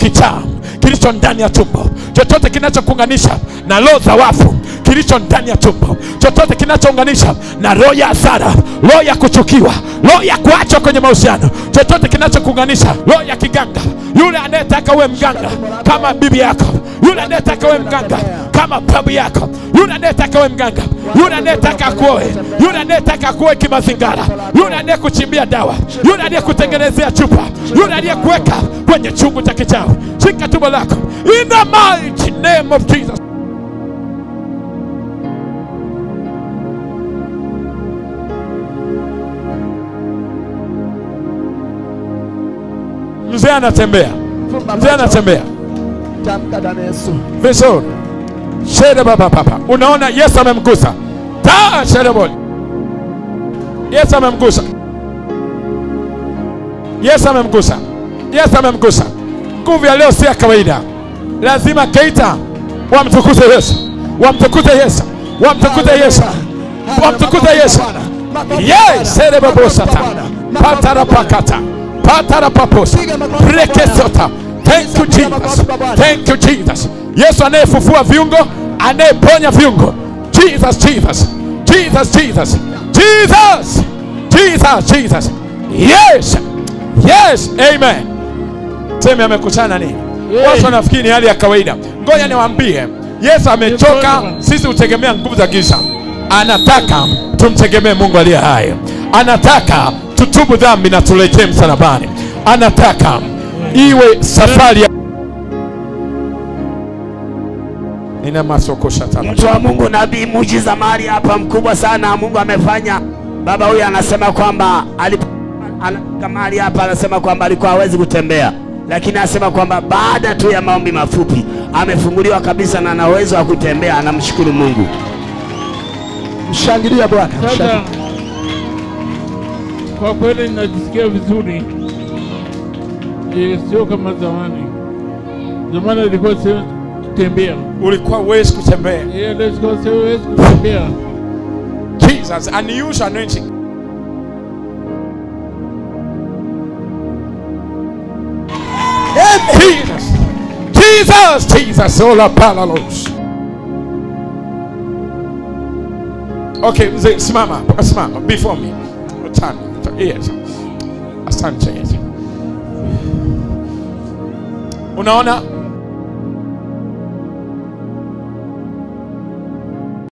teacher. Kilicho ndani ya tumbo, chochote kinachokuunganisha na roho za wafu. Kilicho ndani ya tumbo, chochote kinachounganisha na roho ya hasara, roho ya kuchukiwa, roho ya kuachwa kwenye mahusiano, chochote kinachokuunganisha, roho ya kiganga, yule anayetaka uwe mganga kama bibi yako, yule anayetaka uwe mganga kama babu yako, yule anayetaka uwe mganga, yule anayetaka kuoe, yule anayetaka kuoe kimazingara, yule anayekuchimbia dawa, yule anayekutengenezea chupa, yule aliyekuweka kwenye chungu cha kichawi, shika tumbo lako in the mighty name of Jesus. Mzee anatembea, mzee anatembea vizuri. Shere baba papa, unaona Yesu amemgusa ta shere boli. Yesu amemgusa, Yesu amemgusa, Yesu amemgusa. Nguvu ya leo si ya kawaida, lazima Keita wamtukuze Yesu, wamtukuze Yesu, wamtukuze Yesu, wamtukuze Yesu. Yes, shere babosata patara pakata patara paposa rekesota. Thank you Jesus, thank you Jesus. Yesu anayefufua viungo, anayeponya viungo. Jesus, Jesus, Jesus, Jesus, Jesus, Jesus, Jesus. Yes, yes, amen. Sema amekutana nini? Watu wanafikiri ni hali ya kawaida. Ngoja niwaambie, Yesu amechoka sisi kutegemea nguvu za giza. Anataka tumtegemee Mungu aliye hai. Anataka tutubu dhambi na turejee msalabani. Anataka iwe safari ya nina masoko shataba. Mtu wa Mungu, nabii muujiza mahali hapa mkubwa sana Mungu amefanya. Baba huyu anasema kwamba alipo mahali hapa, anasema kwamba alikuwa hawezi kutembea, lakini anasema kwamba baada tu ya maombi mafupi amefunguliwa kabisa na ana uwezo wa kutembea. Anamshukuru Mungu. Mshangilia Bwana. Kwa kweli ninajisikia vizuri, Eh, sio kama zamani. Zamani ilikuwa siwezi kutembea, Ulikuwa huwezi kutembea. Yeah, let's go, siwezi kutembea. Jesus, unusual anointing. Jesus, Jesus, Jesus. Okay, mzee, simama, uh, simama before me. Oh, turn, turn, yes. Asante. Unaona